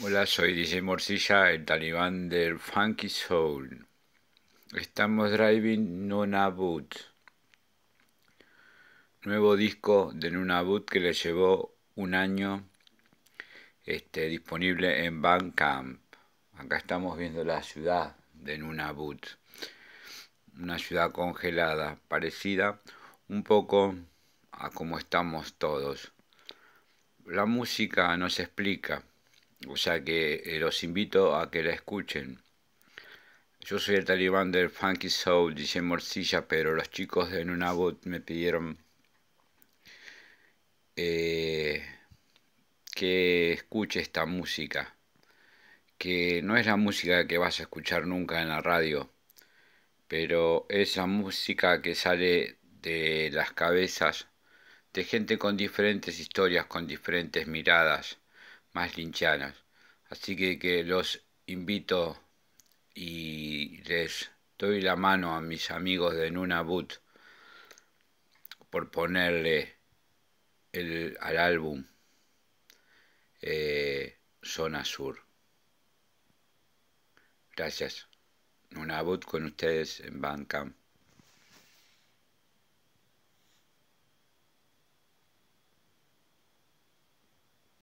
Hola, soy DJ Morcilla, el talibán del Funky Soul. Estamos driving Nuna Boot. Nuevo disco de Nuna Boot que le llevó un año este, disponible en Bandcamp. Acá estamos viendo la ciudad de Nunavut, una ciudad congelada, parecida un poco a como estamos todos. La música no se explica, o sea que eh, los invito a que la escuchen. Yo soy el talibán del Funky Soul, dice Morcilla, pero los chicos de Nunavut me pidieron eh, que escuche esta música, que no es la música que vas a escuchar nunca en la radio, pero es la música que sale de las cabezas de gente con diferentes historias, con diferentes miradas más linchanas. Así que, que los invito y les doy la mano a mis amigos de Nunavut por ponerle el, al álbum eh, Zona Sur. Gracias. Nunavut con ustedes en Bandcamp.